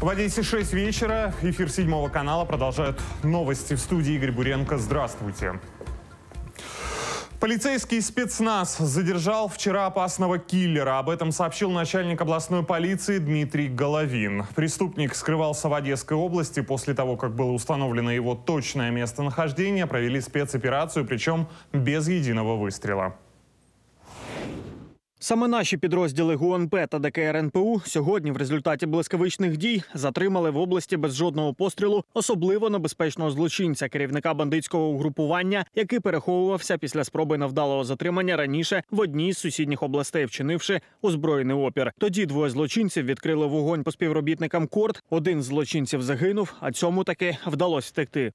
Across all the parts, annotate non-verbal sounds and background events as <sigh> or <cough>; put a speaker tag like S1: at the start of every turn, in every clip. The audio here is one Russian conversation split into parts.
S1: В Одессе 6 вечера. Эфир седьмого канала продолжают новости в студии Игорь Буренко. Здравствуйте. Полицейский спецназ задержал вчера опасного киллера. Об этом сообщил начальник областной полиции Дмитрий Головин. Преступник скрывался в Одесской области. После того, как было установлено его точное местонахождение, провели спецоперацию, причем без единого выстрела.
S2: Саме наші підрозділи ГУНП та НПУ сьогодні в результаті блискавичних дій затримали в області без жодного пострілу особливо небезпечного злочинця, керівника бандитського угрупування, який переховувався після спроби невдалого затримання раніше в одній з сусідніх областей, вчинивши озброєний опір. Тоді двоє злочинців відкрили вогонь по співробітникам корт. Один з злочинців загинув, а цьому таки вдалося втекти.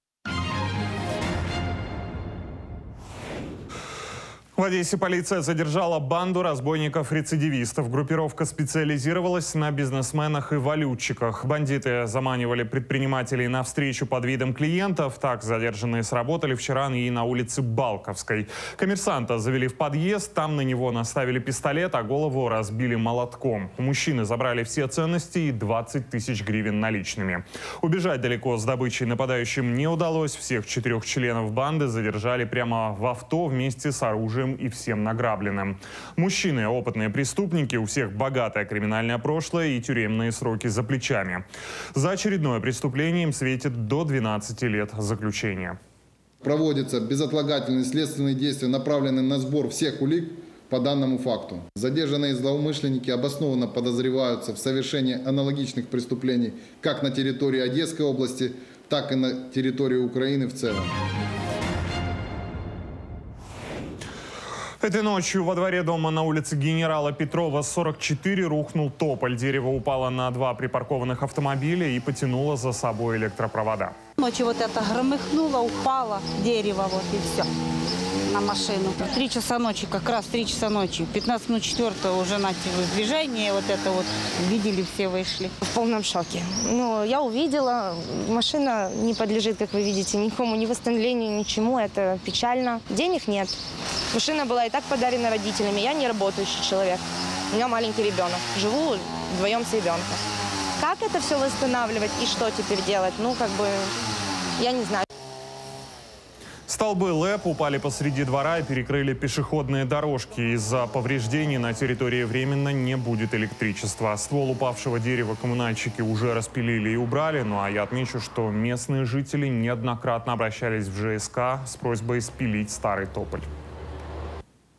S1: В Одессе полиция задержала банду разбойников-рецидивистов. Группировка специализировалась на бизнесменах и валютчиках. Бандиты заманивали предпринимателей на встречу под видом клиентов. Так задержанные сработали вчера и на улице Балковской. Коммерсанта завели в подъезд, там на него наставили пистолет, а голову разбили молотком. У мужчины забрали все ценности и 20 тысяч гривен наличными. Убежать далеко с добычей нападающим не удалось. Всех четырех членов банды задержали прямо в авто вместе с оружием и всем награбленным. Мужчины – опытные преступники, у всех богатое криминальное прошлое и тюремные сроки за плечами. За очередное преступление им светит до 12 лет заключения.
S3: Проводятся безотлагательные следственные действия, направленные на сбор всех улик по данному факту. Задержанные злоумышленники обоснованно подозреваются в совершении аналогичных преступлений как на территории Одесской области, так и на территории Украины в целом.
S1: Этой ночью во дворе дома на улице генерала Петрова 44 рухнул тополь. Дерево упало на два припаркованных автомобиля и потянуло за собой электропровода.
S4: Ночью вот это громыхнуло, упало дерево вот и все на машину. Три часа ночи, как раз три часа ночи. 15 минут четвертого уже началось движение, вот это вот видели, все вышли.
S5: в полном шоке. Ну, я увидела, машина не подлежит, как вы видите, никакому ни восстановлению, ничему, это печально. Денег нет. Машина была и так подарена родителями, я не работающий человек. У меня маленький ребенок, живу вдвоем с ребенком. Как это все восстанавливать и что теперь делать? Ну, как бы, я не знаю.
S1: Столбы ЛЭП упали посреди двора и перекрыли пешеходные дорожки. Из-за повреждений на территории временно не будет электричества. Ствол упавшего дерева коммунальщики уже распилили и убрали. Ну а я отмечу, что местные жители неоднократно обращались в ЖСК с просьбой спилить старый тополь.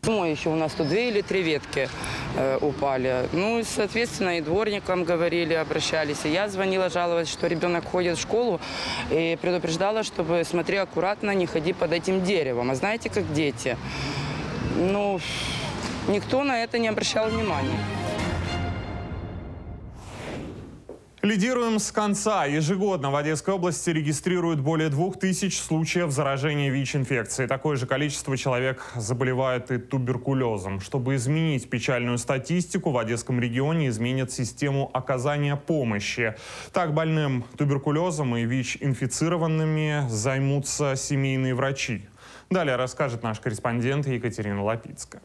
S6: Зимой еще у нас тут две или три ветки э, упали. Ну, соответственно, и дворникам говорили, обращались. И я звонила, жаловалась, что ребенок ходит в школу и предупреждала, чтобы смотри аккуратно, не ходи под этим деревом. А знаете, как дети? Ну, никто на это не обращал внимания.
S1: Лидируем с конца. Ежегодно в Одесской области регистрируют более двух тысяч случаев заражения ВИЧ-инфекцией. Такое же количество человек заболевает и туберкулезом. Чтобы изменить печальную статистику, в Одесском регионе изменят систему оказания помощи. Так больным туберкулезом и ВИЧ-инфицированными займутся семейные врачи. Далее расскажет наш корреспондент Екатерина Лапицкая.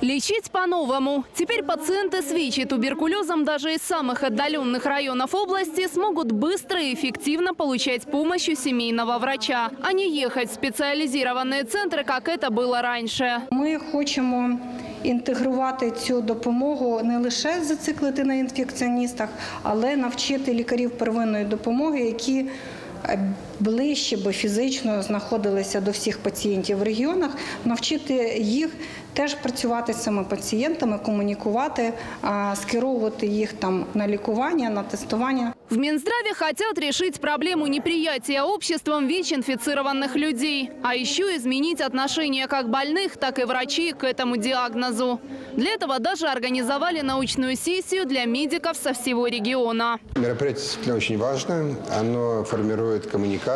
S7: Лечить по-новому. Теперь пациенты с ВИЧ и туберкулезом даже из самых отдаленных районов области смогут быстро и эффективно получать помощь у семейного врача, а не ехать в специализированные центры, как это было раньше.
S8: Ми хочемо інтегрувати цю допомогу не лише зациклити на інфекціоністах, але навчити лікарів первинної допомоги, які е, ближче би фізично знаходилися до всіх пацієнтів в регіонах, навчити їх теж працювати з цими пацієнтами, комунікувати, а, скеровувати їх там на лікування, на тестування.
S7: В Минздраве хотят решить проблему неприятия обществом ВИЧ-инфицированных людей, а еще изменить отношение как больных, так и врачей к этому диагнозу. Для этого даже организовали научную сессию для медиков со всего региона.
S9: Мероприятие действительно очень важное. Оно формирует коммуникацию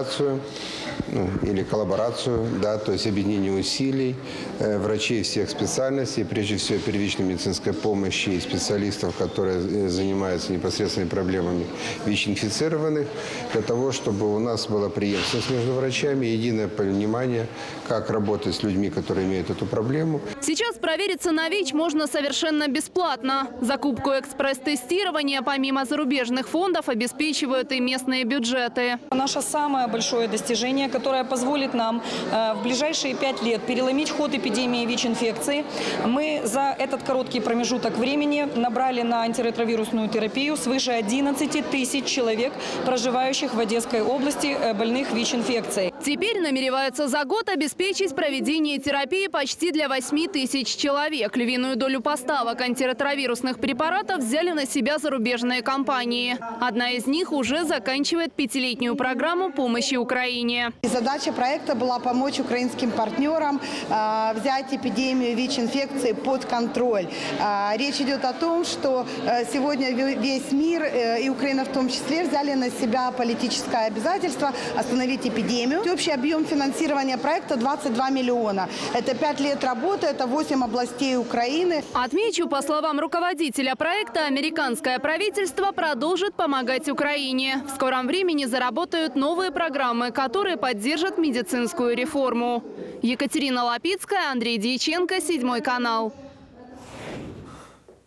S9: ну, или коллаборацию, да, то есть объединение усилий э, врачей всех специальностей, прежде всего первичной медицинской помощи и специалистов, которые э, занимаются непосредственными проблемами ВИЧ-инфицированных, для того, чтобы у нас была преемственность между врачами, единое понимание, как работать с людьми, которые имеют эту проблему.
S7: Сейчас провериться на ВИЧ можно совершенно бесплатно. Закупку экспресс-тестирования помимо зарубежных фондов обеспечивают и местные бюджеты.
S10: Наше самое большое достижение, которое позволит нам э, в ближайшие пять лет переломить ход эпидемии ВИЧ-инфекции. Мы за этот короткий промежуток времени набрали на антиретровирусную терапию свыше 11 тысяч человек, проживающих в Одесской области э, больных ВИЧ-инфекцией.
S7: Теперь намереваются за год обеспечить проведение терапии почти для 8 тысяч человек. Львиную долю поставок антиретровирусных препаратов взяли на себя зарубежные компании. Одна из них уже заканчивает пятилетнюю программу помощи Украине.
S11: И Задача проекта была помочь украинским партнерам э, взять эпидемию ВИЧ-инфекции под контроль. Э, речь идет о том, что э, сегодня ве- весь мир, э, и Украина в том числе, взяли на себя политическое обязательство остановить эпидемию. Общий объем финансирования проекта 22 миллиона. Это 5 лет работы, это 8 областей Украины.
S7: Отмечу, по словам руководителя проекта, американское правительство продолжит помогать Украине. В скором времени заработают новые программы, которые поддержат медицинскую реформу. Екатерина Лапицкая, Андрей Дьяченко, Седьмой канал.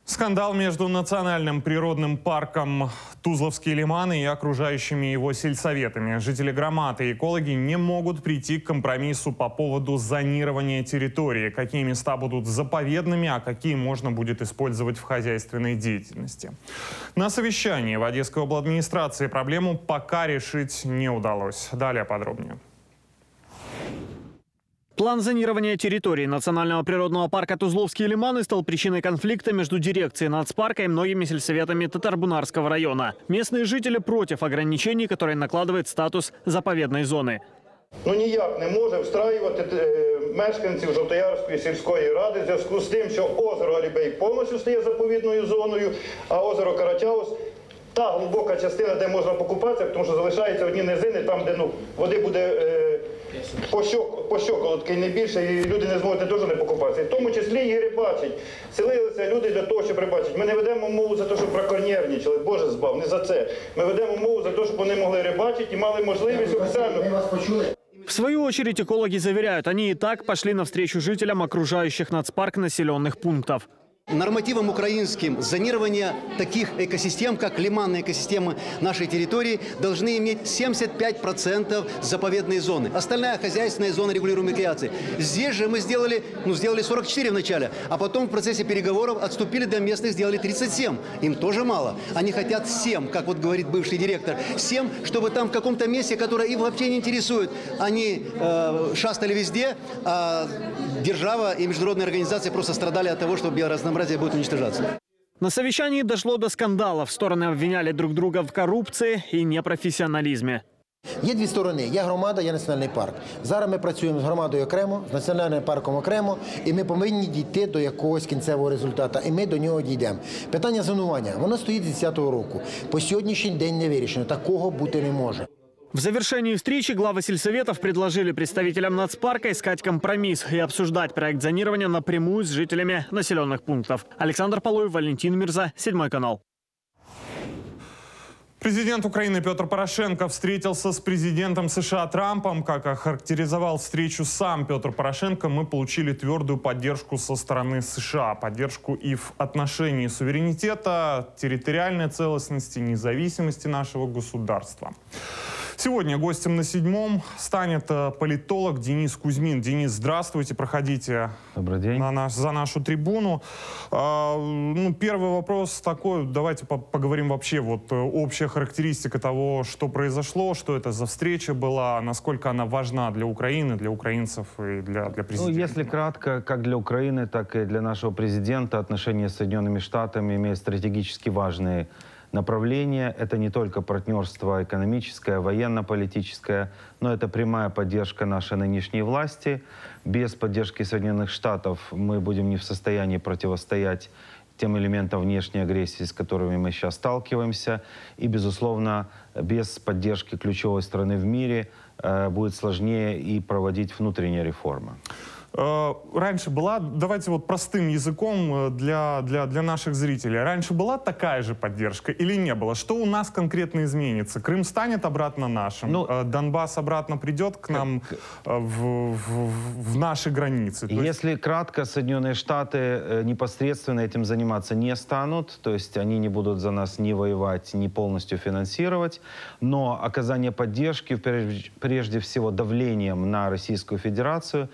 S1: Скандал между Национальным природным парком Тузловские лиманы и окружающими его сельсоветами. Жители Громады и экологи не могут прийти к компромиссу по поводу зонирования территории. Какие места будут заповедными, а какие можно будет использовать в хозяйственной деятельности. На совещании в Одесской обладминистрации проблему пока решить не удалось. Далее подробнее.
S2: План зонирования территории Национального природного парка Тузловские лиманы стал причиной конфликта между дирекцией нацпарка и многими сельсоветами Татарбунарского района. Местные жители против ограничений, которые накладывает статус заповедной зоны.
S12: Ну ніяк не може встраювати е, мешканців Жовтоярської сільської ради в зв'язку з тим, що озеро Алібей повністю стає заповідною зоною, а озеро Карачаус та глибока частина, де можна покупатися, тому що залишаються одні низини, там, де ну, води буде е, По, щок, по щоколотки не більше, і люди не зможуть теж не покупатися. І в тому числі і рибачать. Селилися люди для того, щоб рибачити. Ми не ведемо мову за те, щоб браконьєрничали, Боже збав, не за це. Ми ведемо мову за те, щоб вони могли рибачити і мали можливість офіційно.
S2: В свою очередь экологи заверяют, они и так пошли навстречу жителям окружающих нацпарк населенных пунктов.
S13: Нормативам украинским зонирование таких экосистем, как лиманные экосистемы нашей территории, должны иметь 75% заповедной зоны. Остальная хозяйственная зона регулируемой рекреации. Здесь же мы сделали, ну, сделали 44 вначале, а потом в процессе переговоров отступили до местных, сделали 37. Им тоже мало. Они хотят 7, как вот говорит бывший директор. 7, чтобы там в каком-то месте, которое их вообще не интересует, они э, шастали везде, а держава и международные организации просто страдали от того, что биоразнообразие будет уничтожаться.
S2: На совещании дошло до скандалов. Стороны обвиняли друг друга в коррупции и непрофессионализме.
S14: Є дві сторони: є громада, є національний парк. Зараз ми працюємо з громадою окремо, з національним парком окремо, і ми повинні дійти до якогось кінцевого результату. І ми до нього дійдемо. Питання зонування воно стоїть з 10-го року. По сьогоднішній день не вирішено. Такого бути не може.
S2: В завершении встречи главы сельсоветов предложили представителям нацпарка искать компромисс и обсуждать проект зонирования напрямую с жителями населенных пунктов. Александр Полуев, Валентин Мирза, Седьмой канал.
S1: Президент Украины Петр Порошенко встретился с президентом США Трампом. Как охарактеризовал встречу сам Петр Порошенко, мы получили твердую поддержку со стороны США. Поддержку и в отношении суверенитета, территориальной целостности, независимости нашего государства. Сегодня гостем на седьмом станет э, политолог Денис Кузьмин. Денис, здравствуйте, проходите
S15: Добрый день.
S1: на наш, за нашу трибуну. А, ну, первый вопрос такой, давайте по- поговорим вообще, вот э, общая характеристика того, что произошло, что это за встреча была, насколько она важна для Украины, для украинцев и для, для
S15: Ну,
S1: президента.
S15: если кратко, как для Украины, так и для нашего президента отношения с Соединенными Штатами имеют стратегически важные направления. Это не только партнерство экономическое, военно-политическое, но это прямая поддержка нашей нынешней власти. Без поддержки Соединенных Штатов мы будем не в состоянии противостоять тем элементам внешней агрессии, с которыми мы сейчас сталкиваемся. И, безусловно, без поддержки ключевой страны в мире э, будет сложнее и проводить внутренние реформы.
S1: Э, Раньше была, давайте вот простым языком э, для, для, для наших зрителей, раньше была такая же поддержка или не было? Что у нас конкретно изменится? Крым станет обратно нашим? Э, Донбасс обратно придет к нам э, в, в, в наши границы? То есть-
S15: Если кратко, Соединенные Штаты непосредственно этим заниматься не станут, то есть они не будут за нас ни воевать, ни полностью финансировать, но оказание поддержки, прежде- всего давлением на Российскую Федерацию,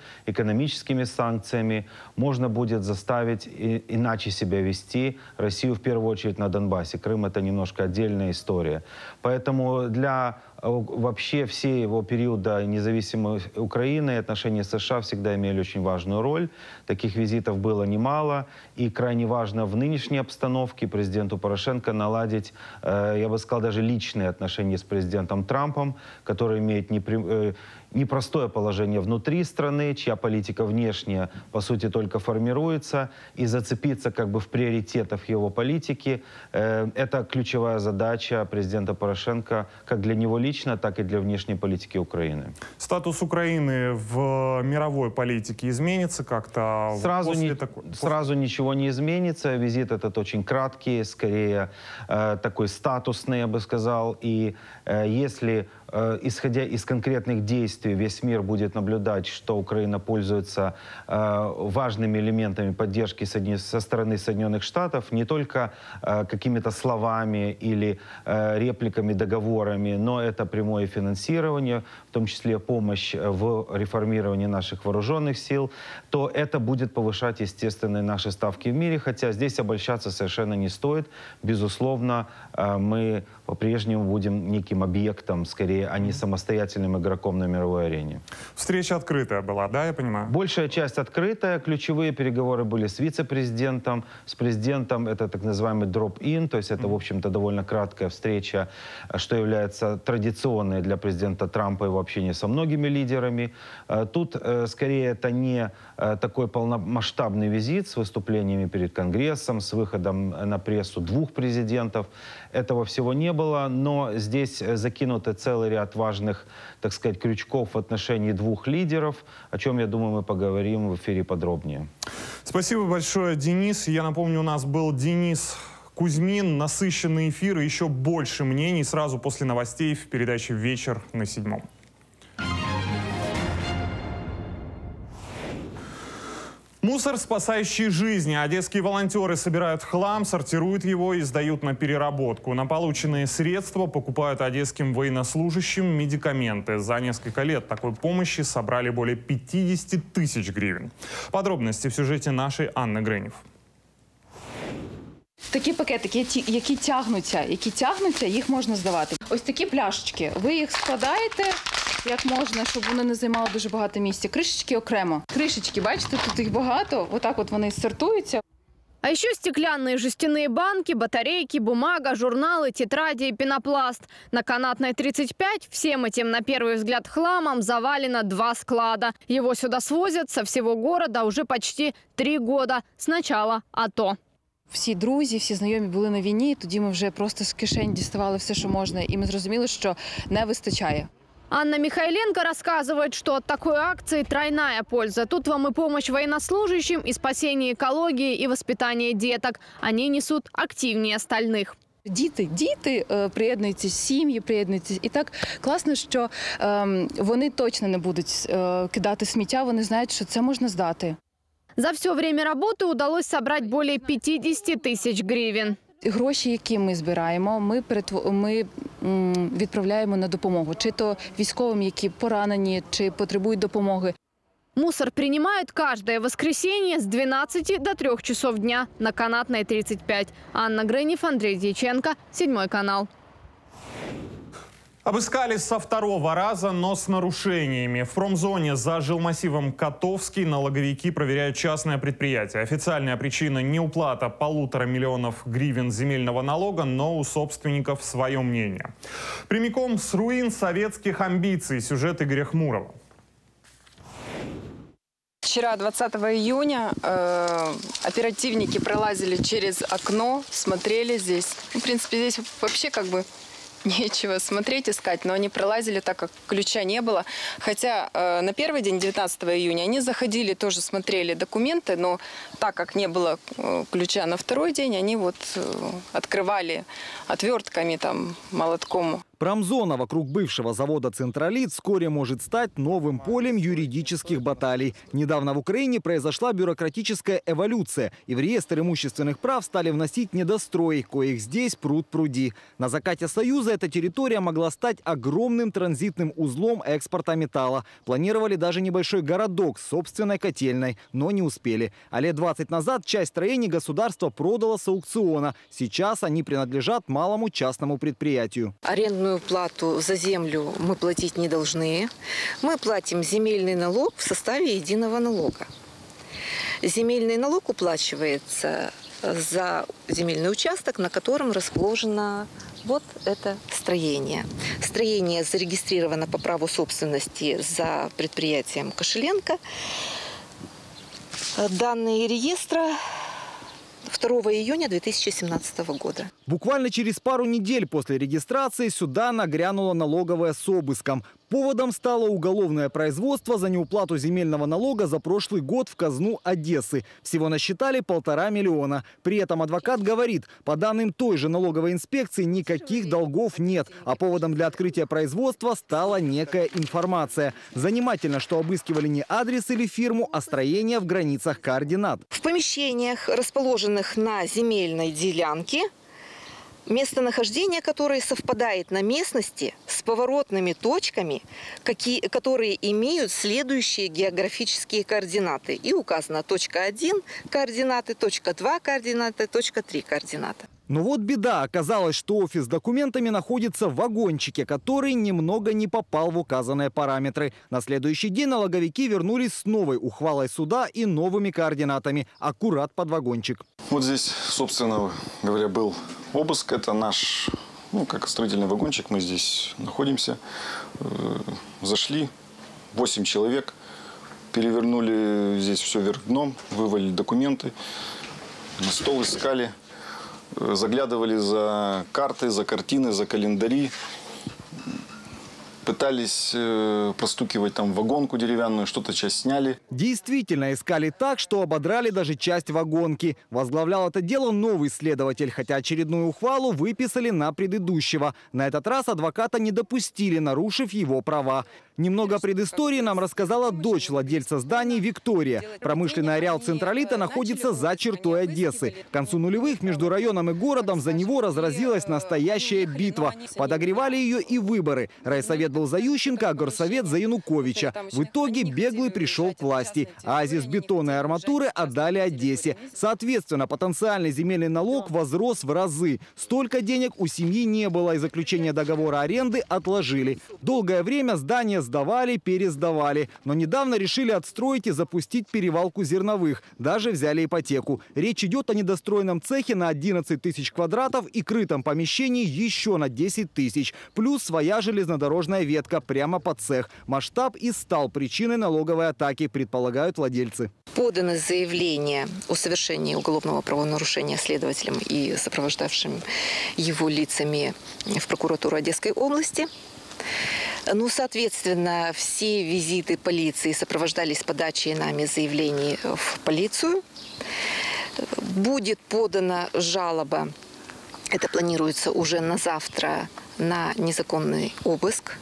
S15: экономическими санкциями, можно будет заставить и- иначе себя вести Россию в первую очередь на Донбассе. Крым это немножко отдельная история. Поэтому для э, вообще всего периода независимой Украины отношения с США всегда имели очень важную роль. Таких визитов было немало. И крайне важно в нынешней обстановке президенту Порошенко наладить, э, я бы сказал, даже личные отношения с президентом Трампом, который имеет непри- э, непростое положение внутри страны, чья политика внешняя, по сути, только формируется, и зацепиться как бы в приоритетах его политики. э, Это ключевая задача президента Порошенко как для него лично, так и для внешней политики Украины.
S1: Статус Украины в мировой политике изменится как-то
S15: Сразу,
S1: после
S15: ни-
S1: такой-
S15: сразу ничего не изменится. Визит этот очень краткий, скорее э, такой статусный, я бы сказал. И э, если, э, исходя из конкретных действий, весь мир будет наблюдать, что Украина пользуется э, важными элементами поддержки со стороны Соединенных Штатов, не только э, какими-то словами или репликами, договорами, но это прямое финансирование, в том числе помощь в реформировании наших вооруженных сил, то это будет повышать, естественно, наши ставки в мире, хотя здесь обольщаться совершенно не стоит. Безусловно, мы по-прежнему будем неким объектом, скорее, а не самостоятельным игроком на мировой арене.
S1: Встреча открытая была, да, я понимаю?
S15: Большая часть открытая. Ключевые переговоры были с вице-президентом. С президентом это так называемый дроп-ин, то есть это, в общем-то, довольно краткая встреча, что является традиционной для президента Трампа его общение со многими лидерами. Э, Тут, э, скорее, это не э, такой полномасштабный визит с выступлениями перед Конгрессом, с выходом на прессу двух президентов. Этого всего не было, но здесь закинуты целый ряд важных, так сказать, крючков в отношении двух лидеров, о чем, я думаю, мы поговорим в эфире подробнее.
S1: Спасибо большое, Денис. Я напомню, у нас был Денис Кузьмин. Насыщенный эфир и еще больше мнений сразу после новостей в передаче «Вечер на седьмом». Мусор, спасающий жизни. Одесские волонтеры собирают хлам, сортируют его и сдают на переработку. На полученные средства покупают одесским военнослужащим медикаменты. За несколько лет такой помощи собрали более 50 тысяч гривен. Подробности в сюжете нашей Анны Гренев.
S16: Такі пакетики, які- які тягнуться, які тягнуться, їх можна здавати. Ось такі пляшечки. Ви їх складаєте як можна, щоб вони не займали дуже багато місця. Кришечки окремо. Кришечки, бачите, тут їх багато. Отак от вони сортуються.
S7: А еще стеклянные жестяные банки, батарейки, бумага, журналы, тетради и пенопласт. На канатной 35 всем этим, на первый взгляд, хламом завалено два склада. Его сюда свозят со всего города уже почти три года с начала АТО.
S16: Всі друзі, всі знайомі були на війні. і Тоді ми вже просто з кишень діставали все, що можна, і ми зрозуміли, що не вистачає.
S7: Анна Михайленко рассказывает, что от такой акции тройная польза. Тут вам и помощь военнослужащим, и спасение экологии, и воспитание деток. Они несут активнее остальных.
S16: Діти, діти е, приєднуються, сім'ї приєднуються. І так класно, що ем, вони точно не будуть е, кидати сміття. Вони знають, що це можна здати.
S7: За все время работы удалось собрать более 50 тысяч гривен.
S16: Гроші, які ми збираємо, ми перетво- ми м, відправляємо на допомогу, чи то військовим, які поранені, чи потребують допомоги.
S7: Мусор принимают каждое воскресенье с 12 до 3 часов дня на канатной 35. Анна Грынев, Андрей Дьяченко, Седьмой канал.
S1: Обыскали со второго раза, но с нарушениями. В промзоне за жилмассивом Котовский налоговики проверяют частное предприятие. Официальная причина – неуплата полутора миллионов гривен земельного налога, но у собственников свое мнение. Прямиком с руин советских амбиций. Сюжет Игоря Хмурова.
S17: Вчера, 20 июня, э, оперативники пролазили через окно, смотрели здесь. Ну, в принципе, здесь вообще как бы <laughs> нечего смотреть, искать, но они пролазили, так как ключа не было. Хотя э, на первый день, 19 июня, они заходили, тоже смотрели документы, но так как не было э, ключа на второй день, они вот э, открывали отвертками, там, молотком.
S2: Промзона вокруг бывшего завода «Централит» вскоре может стать новым полем юридических баталий. Недавно в Украине произошла бюрократическая эволюция, и в реестр имущественных прав стали вносить недострои, коих здесь пруд пруди. На закате Союза эта территория могла стать огромным транзитным узлом экспорта металла. Планировали даже небольшой городок с собственной котельной, но не успели. А лет 20 назад часть строений государство продало с аукциона. Сейчас они принадлежат малому частному предприятию.
S18: Арендную плату за землю мы платить не должны. Мы платим земельный налог в составе единого налога. Земельный налог уплачивается за земельный участок, на котором расположено вот это строение. Строение зарегистрировано по праву собственности за предприятием Кошеленко. Данные реестра 2 июня 2017 года.
S2: Буквально через пару недель после регистрации сюда нагрянула налоговая с обыском. Поводом стало уголовное производство за неуплату земельного налога за прошлый год в казну Одессы. Всего насчитали полтора миллиона. При этом адвокат говорит, по данным той же налоговой инспекции никаких долгов нет. А поводом для открытия производства стала некая информация. Занимательно, что обыскивали не адрес или фирму, а строение в границах координат.
S18: В помещениях, расположенных на земельной делянке, местонахождение которое совпадает на местности с поворотными точками, какие, которые имеют следующие географические координаты. И указана точка 1 координаты, точка 2 координаты, точка 3 координаты.
S2: Но вот беда. Оказалось, что офис с документами находится в вагончике, который немного не попал в указанные параметры. На следующий день налоговики вернулись с новой ухвалой суда и новыми координатами. Аккурат под вагончик.
S19: Вот здесь, собственно говоря, был обыск. Это наш, ну, как строительный вагончик. Мы здесь находимся. Э, Зашли, 8 человек. Перевернули здесь все вверх дном, вывалили документы. На стол искали. Заглядывали за карты, за картины, за календари. Пытались э, простукивать там вагонку деревянную, что-то часть сняли.
S2: Действительно искали так, что ободрали даже часть вагонки. Возглавлял это дело новый следователь, хотя очередную ухвалу выписали на предыдущего. На этот раз адвоката не допустили, нарушив его права. Немного предыстории нам рассказала дочь владельца зданий Виктория. Промышленный ареал Централита находится за чертой Одессы. К концу нулевых между районом и городом за него разразилась настоящая битва. Подогревали ее и выборы. Райсовет был за Ющенко, а горсовет за Януковича. В итоге беглый пришел к власти. Азис бетона и арматуры отдали Одессе. Соответственно, потенциальный земельный налог возрос в разы. Столько денег у семьи не было, и заключение договора аренды отложили. Долгое время здание сдавали, пересдавали. Но недавно решили отстроить и запустить перевалку зерновых. Даже взяли ипотеку. Речь идет о недостроенном цехе на 11 тысяч квадратов и крытом помещении еще на 10 тысяч. Плюс своя железнодорожная ветка прямо под цех. Масштаб и стал причиной налоговой атаки, предполагают владельцы.
S18: Подано заявление о совершении уголовного правонарушения следователем и сопровождавшим его лицами в прокуратуру Одесской области. Ну, соответственно, все визиты полиции сопровождались подачей нами заявлений в полицию. Будет подана жалоба, это планируется уже на завтра, на незаконный обыск,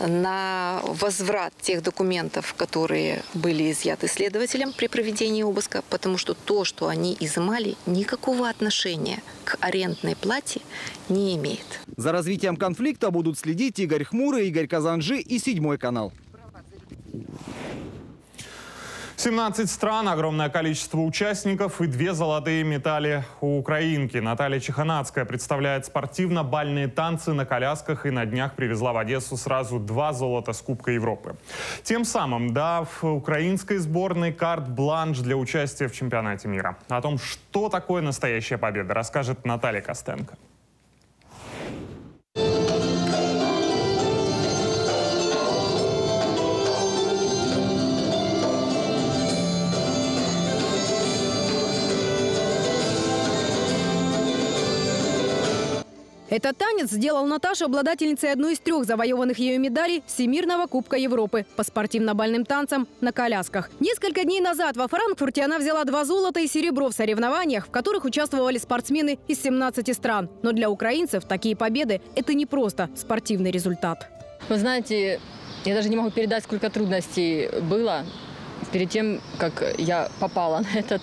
S18: на возврат тех документов, которые были изъяты следователем при проведении обыска, потому что то, что они изымали, никакого отношения к арендной плате не имеет.
S2: За развитием конфликта будут следить Игорь Хмурый, Игорь Казанжи и Седьмой канал.
S1: 17 стран, огромное количество участников и две золотые медали у украинки. Наталья Чеханацкая представляет спортивно-бальные танцы на колясках и на днях привезла в Одессу сразу два золота с Кубка Европы. Тем самым дав украинской сборной карт-бланш для участия в чемпионате мира. О том, что такое настоящая победа, расскажет Наталья Костенко.
S20: Этот танец сделал Наташу обладательницей одной из трех завоеванных ею медалей Всемирного Кубка Европы по спортивно-бальным танцам на колясках. Несколько дней назад во Франкфурте она взяла два золота и серебро в соревнованиях, в которых участвовали спортсмены из 17 стран. Но для украинцев такие победы – это не просто спортивный результат.
S21: Вы знаете, я даже не могу передать, сколько трудностей было перед тем, как я попала <laughs> на этот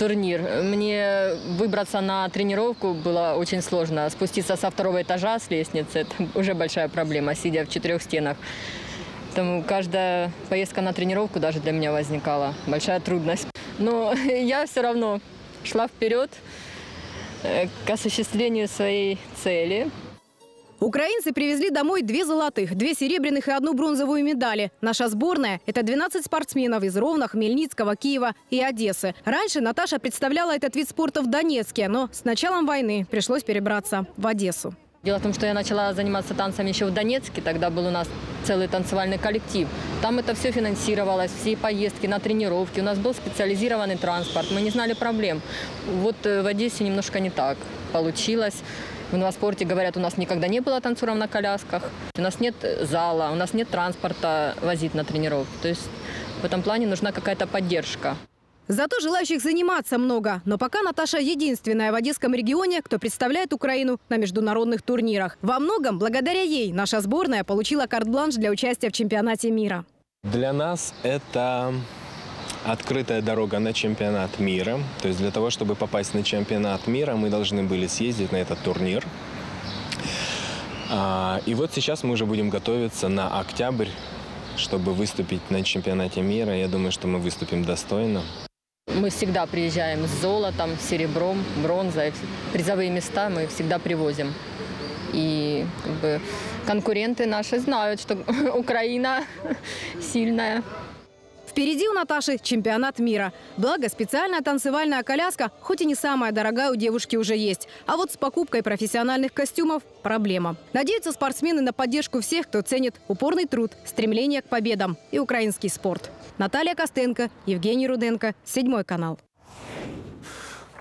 S21: турнир. Мне выбраться на тренировку было очень сложно. Спуститься со второго этажа с лестницы – это уже большая проблема, сидя в четырех стенах. Поэтому каждая поездка на тренировку даже для меня возникала большая трудность. Но <laughs> я все равно шла вперед э, к осуществлению своей цели.
S20: Украинцы привезли домой две золотых, две серебряных и одну бронзовую медали. Наша сборная – это 12 спортсменов из Ровно, Хмельницкого, Киева и Одессы. Раньше Наташа представляла этот вид спорта в Донецке, но с началом войны пришлось перебраться в Одессу.
S21: Дело в том, что я начала заниматься танцами еще в Донецке. Тогда был у нас целый танцевальный коллектив. Там это все финансировалось, все поездки на тренировки. У нас был специализированный транспорт. Мы не знали проблем. Вот э, в Одессе немножко не так получилось. В новоспорте говорят, у нас никогда не было танцоров на колясках. У нас нет зала, у нас нет транспорта возить на тренировки. То есть в этом плане нужна какая-то поддержка.
S20: Зато желающих заниматься много. Но пока Наташа единственная в Одесском регионе, кто представляет Украину на международных турнирах. Во многом благодаря ей наша сборная получила карт-бланш для участия в чемпионате мира.
S22: Для нас это открытая дорога на чемпионат мира. То есть для того, чтобы попасть на чемпионат мира, мы должны были съездить на этот турнир. А, И вот сейчас мы уже будем готовиться на октябрь, чтобы выступить на чемпионате мира. Я думаю, что мы выступим достойно.
S21: Мы всегда приезжаем с золотом, серебром, бронзой. Призовые места мы всегда привозим. И как бы, конкуренты наши знают, что <laughs> Украина сильная.
S20: Впереди у Наташи чемпионат мира. Благо, специальная танцевальная коляска, хоть и не самая дорогая, у девушки уже есть. А вот с покупкой профессиональных костюмов – проблема. Надеются спортсмены на поддержку всех, кто ценит упорный труд, стремление к победам и украинский спорт. Наталья Костенко, Евгений Руденко, Седьмой канал.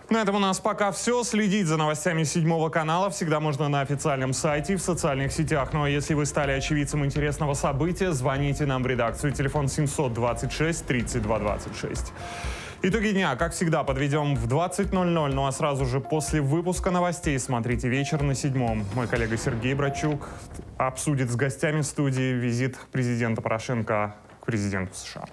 S1: На этом у нас пока все. Следить за новостями седьмого канала всегда можно на официальном сайте и в социальных сетях. Ну а если вы стали очевидцем интересного события, звоните нам в редакцию. Телефон 726 32 26. Итоги дня, как всегда, подведем в 20.00. Ну а сразу же после выпуска новостей смотрите «Вечер на седьмом». Мой коллега Сергей Брачук обсудит с гостями студии визит президента Порошенко к президенту США.